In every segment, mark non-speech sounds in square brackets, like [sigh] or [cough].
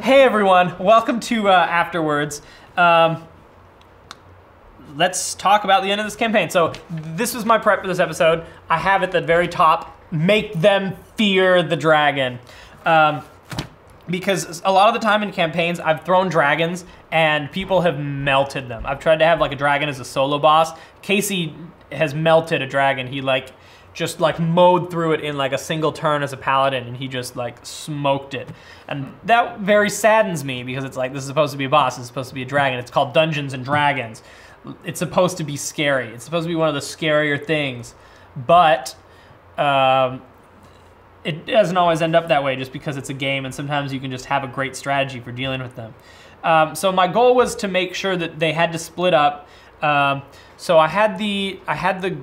Hey everyone, welcome to uh, After Words. Um, let's talk about the end of this campaign. So this was my prep for this episode. I have at the very top, make them fear the dragon. Um, because a lot of the time in campaigns, I've thrown dragons and people have melted them. I've tried to have like a dragon as a solo boss. Casey has melted a dragon. He like just like mowed through it in like a single turn as a paladin and he just like smoked it. And that very saddens me because it's like this is supposed to be a boss, it's supposed to be a dragon. It's called Dungeons and Dragons. It's supposed to be scary. It's supposed to be one of the scarier things. But um, it doesn't always end up that way just because it's a game and sometimes you can just have a great strategy for dealing with them. Um, so my goal was to make sure that they had to split up. Um, so I had the I had the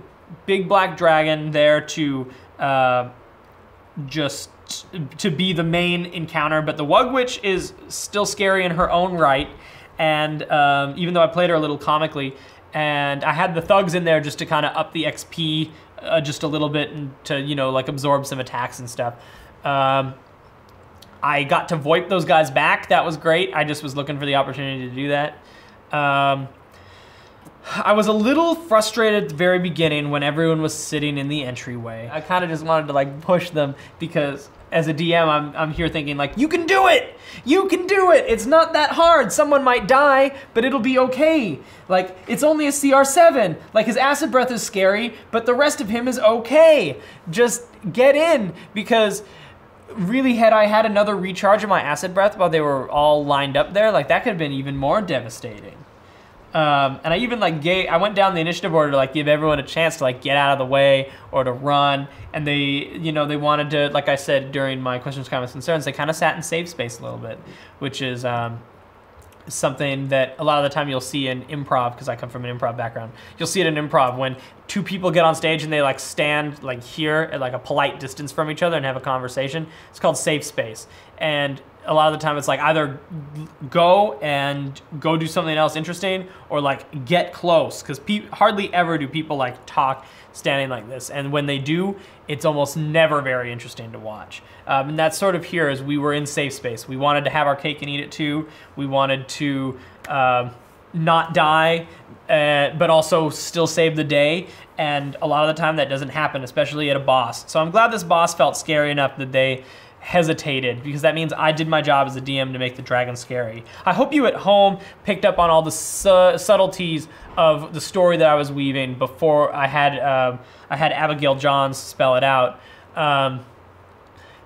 big black dragon there to uh, just to be the main encounter, but the Wug Witch is still scary in her own right. And um, even though I played her a little comically, and I had the thugs in there just to kind of up the XP uh, just a little bit and to you know like absorb some attacks and stuff. Um, I got to VoIP those guys back. That was great. I just was looking for the opportunity to do that. Um, I was a little frustrated at the very beginning when everyone was sitting in the entryway. I kind of just wanted to like push them because as a DM, I'm, I'm here thinking like, you can do it! You can do it! It's not that hard. Someone might die, but it'll be okay. Like, it's only a CR7. Like, his acid breath is scary, but the rest of him is okay. Just get in because really had I had another recharge of my acid breath while they were all lined up there, like that could have been even more devastating. Um, and I even like gave, I went down the initiative order to like give everyone a chance to like get out of the way or to run. And they, you know, they wanted to, like I said during my questions, comments, concerns, they kind of sat in safe space a little bit, which is um, something that a lot of the time you'll see in improv because I come from an improv background. You'll see it in improv when two people get on stage and they like stand like here at like a polite distance from each other and have a conversation. It's called safe space. And a lot of the time it's like either go and go do something else interesting or like get close. Because hardly ever do people like talk standing like this. And when they do it's almost never very interesting to watch. Um, and that's sort of here as we were in safe space. We wanted to have our cake and eat it too. We wanted to uh, not die uh, but also still save the day. And a lot of the time that doesn't happen especially at a boss. So i'm glad this boss felt scary enough that they hesitated because that means I did my job as a DM to make the dragon scary. I hope you at home picked up on all the su subtleties of the story that I was weaving before I had uh, I had Abigail Johns spell it out. Um,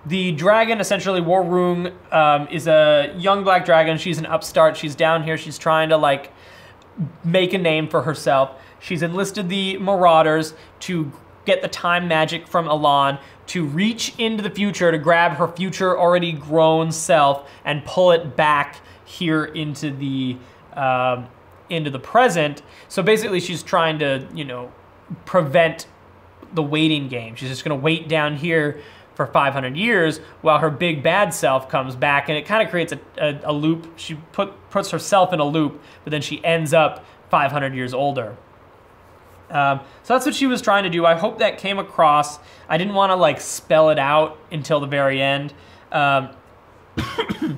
the dragon, essentially, Warrung, um, is a young black dragon. She's an upstart. She's down here. She's trying to like make a name for herself. She's enlisted the Marauders to get the time magic from Elan to reach into the future to grab her future already grown self and pull it back here into the um, into the present. So basically, she's trying to you know prevent the waiting game. She's just going to wait down here for 500 years while her big bad self comes back, and it kind of creates a, a, a loop. She put puts herself in a loop, but then she ends up 500 years older. Um, so that's what she was trying to do. I hope that came across. I didn't want to like spell it out until the very end. Um, [coughs]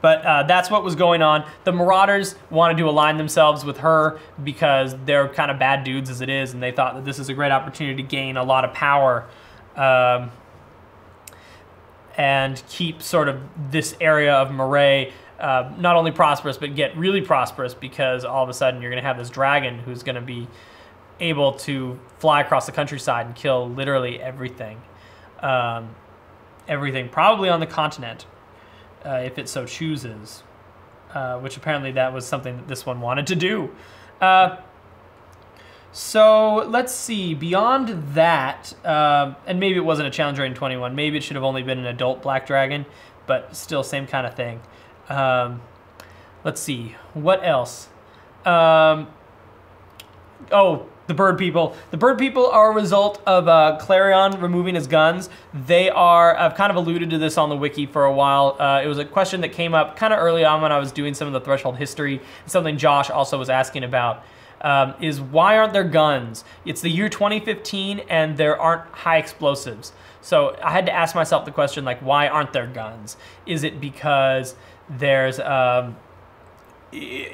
but uh, that's what was going on. The Marauders wanted to align themselves with her because they're kind of bad dudes as it is, and they thought that this is a great opportunity to gain a lot of power um, and keep sort of this area of Moray uh, not only prosperous, but get really prosperous because all of a sudden you're going to have this dragon who's going to be able to fly across the countryside and kill literally everything. Um, everything, probably on the continent, uh, if it so chooses. Uh, which apparently that was something that this one wanted to do. Uh, so let's see, beyond that, uh, and maybe it wasn't a challenge in 21, maybe it should have only been an adult black dragon, but still same kind of thing. Um, let's see, what else? Um, oh, the bird people. The bird people are a result of uh, Klarion removing his guns. They are, I've kind of alluded to this on the wiki for a while. Uh, it was a question that came up kind of early on when I was doing some of the threshold history, something Josh also was asking about. Um, is why aren't there guns? It's the year 2015 and there aren't high explosives. So I had to ask myself the question like, why aren't there guns? Is it because there's um,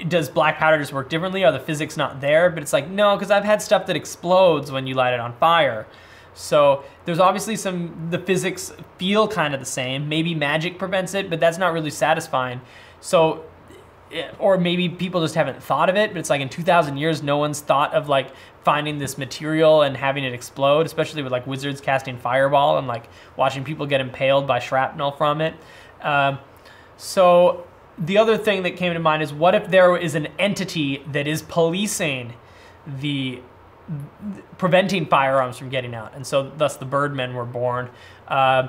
does black powder just work differently? Are the physics not there? But it's like no, because I've had stuff that explodes when you light it on fire. So there's obviously some the physics feel kind of the same. Maybe magic prevents it, but that's not really satisfying. So or maybe people just haven't thought of it, but it's like in 2000 years no one's thought of like finding this material and having it explode, especially with like wizards casting fireball and like watching people get impaled by shrapnel from it. Um, so the other thing that came to mind is what if there is an entity that is policing the preventing firearms from getting out, and so thus the Birdmen were born. Uh,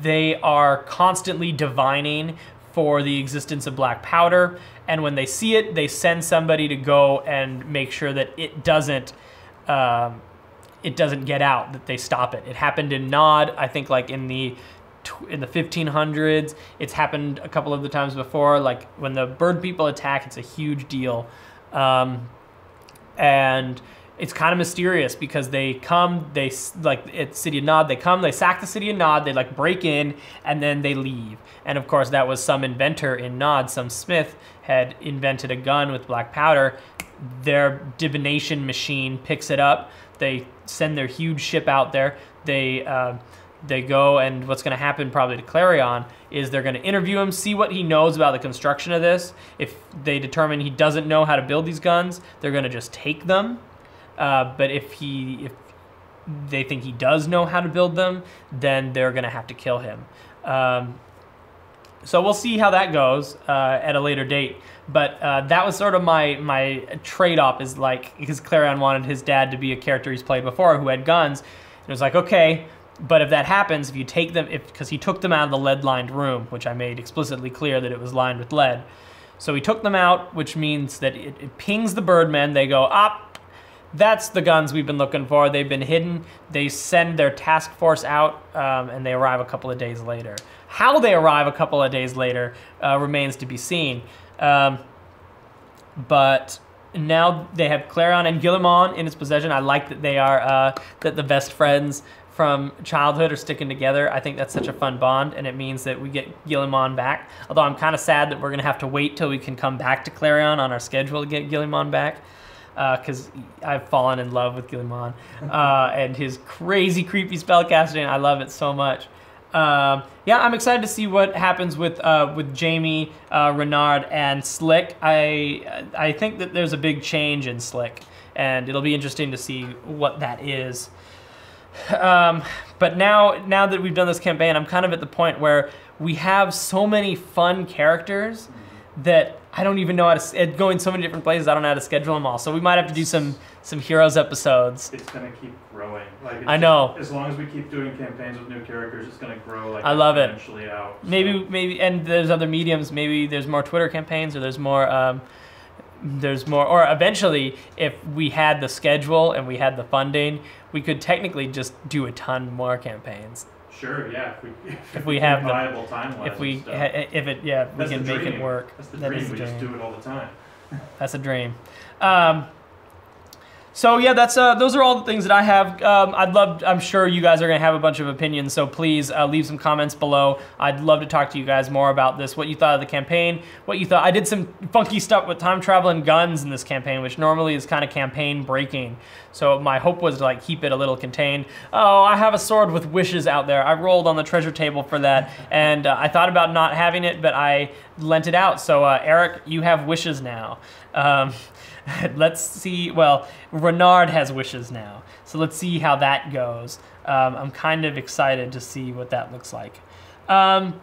they are constantly divining for the existence of black powder, and when they see it, they send somebody to go and make sure that it doesn't. Um, it doesn't get out that they stop it. It happened in Nod, I think, like in the in the 1500s. It's happened a couple of the times before. Like when the bird people attack, it's a huge deal, um, and it's kind of mysterious because they come, they like it's City of Nod. They come, they sack the City of Nod, they like break in, and then they leave. And of course, that was some inventor in Nod, some smith had invented a gun with black powder. Their divination machine picks it up. They send their huge ship out there. They uh, they go and what's going to happen probably to Klarion is they're going to interview him, see what he knows about the construction of this. If they determine he doesn't know how to build these guns, they're going to just take them. Uh, but if he if they think he does know how to build them, then they're going to have to kill him. Um, so we'll see how that goes uh, at a later date. But uh, that was sort of my my trade off is like because Klarion wanted his dad to be a character he's played before who had guns. And it was like okay, but if that happens, if you take them, if because he took them out of the lead-lined room, which I made explicitly clear that it was lined with lead. So he took them out, which means that it, it pings the Birdmen. They go up. That's the guns we've been looking for. They've been hidden. They send their task force out, um, and they arrive a couple of days later. How they arrive a couple of days later uh, remains to be seen. Um, but now they have Klarion and Guilliman in its possession. I like that they are uh, that the best friends from childhood are sticking together. I think that's such a fun bond, and it means that we get Guilliman back. Although I'm kind of sad that we're going to have to wait till we can come back to Klarion on our schedule to get Guilliman back. Because uh, I've fallen in love with Guilliman uh, and his crazy, creepy spellcasting. I love it so much. Um, yeah, I'm excited to see what happens with uh, with Jamie, uh, Renard, and Slick. I I think that there's a big change in Slick, and it'll be interesting to see what that is. Um, but now, now that we've done this campaign, I'm kind of at the point where we have so many fun characters that I don't even know how to going so many different places. I don't know how to schedule them all. So we might have to do some some heroes episodes. It's gonna keep growing. Like I know. As long as we keep doing campaigns with new characters, it's gonna grow. Like I love it. Eventually out. So. Maybe maybe and there's other mediums. Maybe there's more Twitter campaigns or there's more. Um, there's more, or eventually, if we had the schedule and we had the funding, we could technically just do a ton more campaigns. Sure, yeah. If we, [laughs] if, if we have viable time if we if it yeah That's we can make it work. That's the that dream. we dream. just do it all the time. That's a dream. Um, so yeah, that's uh, those are all the things that I have. Um, I'd love. I'm sure you guys are gonna have a bunch of opinions. So please uh, leave some comments below. I'd love to talk to you guys more about this. What you thought of the campaign? What you thought? I did some funky stuff with time travel and guns in this campaign, which normally is kind of campaign breaking. So my hope was to like keep it a little contained. Oh, I have a sword with wishes out there. I rolled on the treasure table for that, and uh, I thought about not having it, but I lent it out. So uh, Eric, you have wishes now. Um, [laughs] let's see. Well, Renard has wishes now, so let's see how that goes. Um, I'm kind of excited to see what that looks like. Um,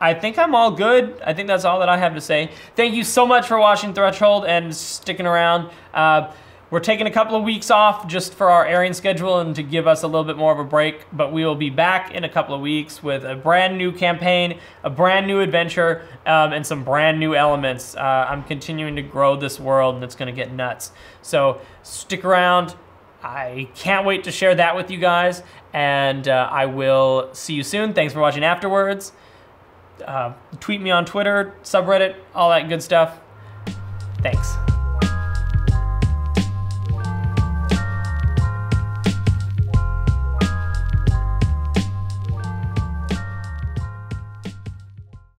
I think I'm all good. I think that's all that I have to say. Thank you so much for watching Threshold and sticking around. Uh, we're taking a couple of weeks off just for our airing schedule and to give us a little bit more of a break, but we will be back in a couple of weeks with a brand new campaign, a brand new adventure, um, and some brand new elements. Uh, I'm continuing to grow this world and it's going to get nuts. So stick around. I can't wait to share that with you guys, and uh, I will see you soon. Thanks for watching After Words. Uh, tweet me on Twitter, subreddit, all that good stuff. Thanks.